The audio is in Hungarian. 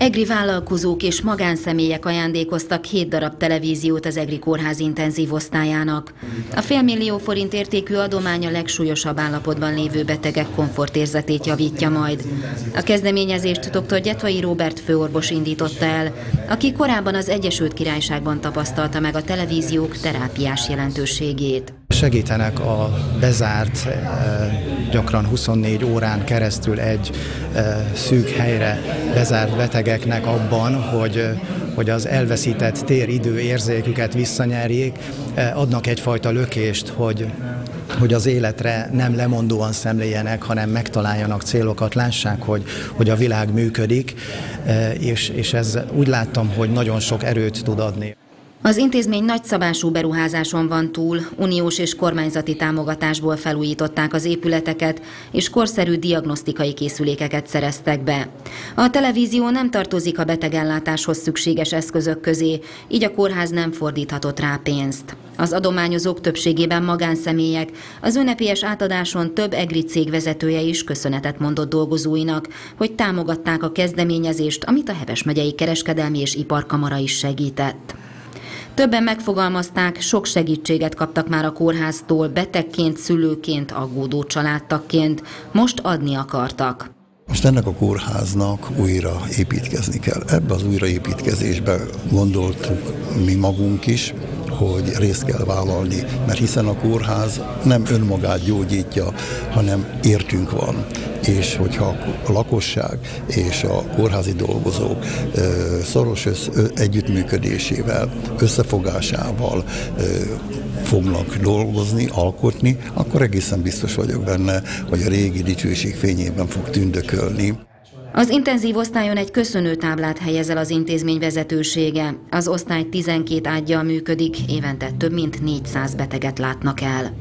Egri vállalkozók és magánszemélyek ajándékoztak 7 darab televíziót az Egri Kórház intenzív osztályának. A félmillió forint értékű adomány a legsúlyosabb állapotban lévő betegek komfortérzetét javítja majd. A kezdeményezést dr. Gyetvai Róbert főorvos indította el, aki korábban az Egyesült Királyságban tapasztalta meg a televíziók terápiás jelentőségét segítenek a bezárt, eh, gyakran 24 órán keresztül egy eh, szűk helyre bezárt betegeknek abban, hogy eh, hogy az elveszített téridő érzéküket visszanyerjék, adnak egyfajta lökést, hogy hogy az életre nem lemondóan szemléljenek, hanem megtaláljanak célokat, lássák, hogy, hogy a világ működik, és, és ez úgy láttam, hogy nagyon sok erőt tud adni. Az intézmény nagyszabású beruházáson van túl, uniós és kormányzati támogatásból felújították az épületeket, és korszerű diagnosztikai készülékeket szereztek be. A televízió nem tartozik a betegellátáshoz szükséges eszközök közé, így a kórház nem fordíthatott rá pénzt. Az adományozók többségében magánszemélyek, az ünnepélyes átadáson több egri cég vezetője is köszönetet mondott dolgozóinak, hogy támogatták a kezdeményezést, amit a Heves megyei kereskedelmi és iparkamara is segített. Többen megfogalmazták, sok segítséget kaptak már a kórháztól, betegként, szülőként, aggódó családtakként, most adni akartak. Most ennek a kórháznak újra építkezni kell. Ebbe az újraépítkezésbe gondoltuk mi magunk is, hogy részt kell vállalni, mert hiszen a kórház nem önmagát gyógyítja, hanem értünk van. És hogyha a lakosság és a kórházi dolgozók szoros össz, együttműködésével, összefogásával fognak dolgozni, alkotni, akkor egészen biztos vagyok benne, hogy a régi dicsőség fényében fog tündökölni. Az intenzív osztályon egy köszönőtáblát helyez el az intézmény vezetősége. Az osztály 12 ágyjal működik, évente több mint 400 beteget látnak el.